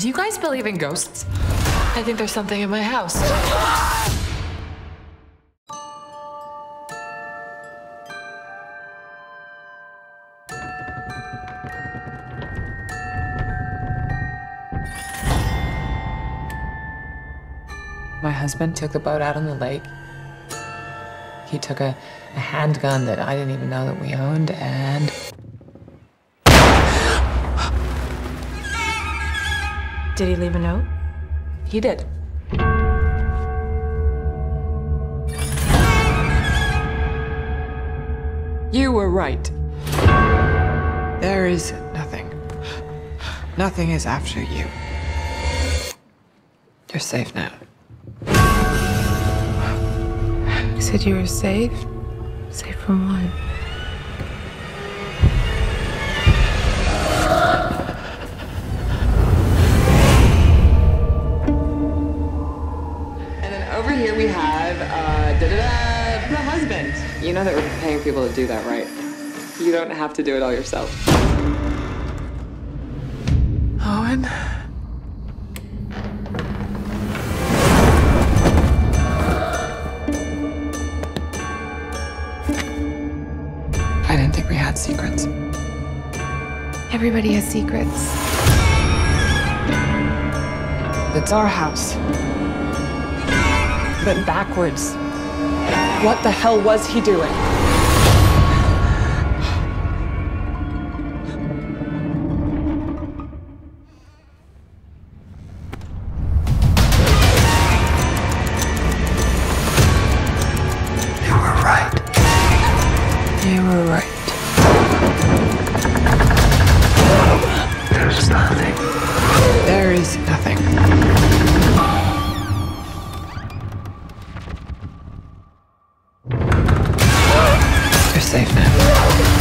Do you guys believe in ghosts? I think there's something in my house. My husband took the boat out on the lake. He took a, a handgun that I didn't even know that we owned, and Did he leave a note? he did. You were right. There is nothing. Nothing is after you. You're safe now. You said you were safe? Safe from what? Here we have uh, da-da-da, the husband. You know that we're paying people to do that, right? You don't have to do it all yourself. Owen. I didn't think we had secrets. Everybody has secrets. It's our house. But backwards. What the hell was he doing? You were right. You were right. Safe now.